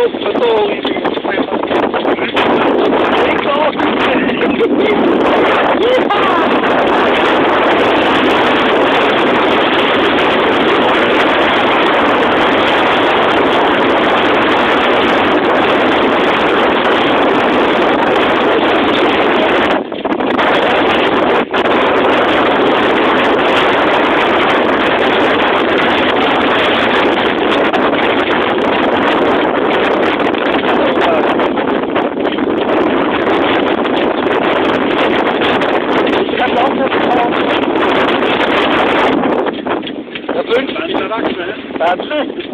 No, that's That's it.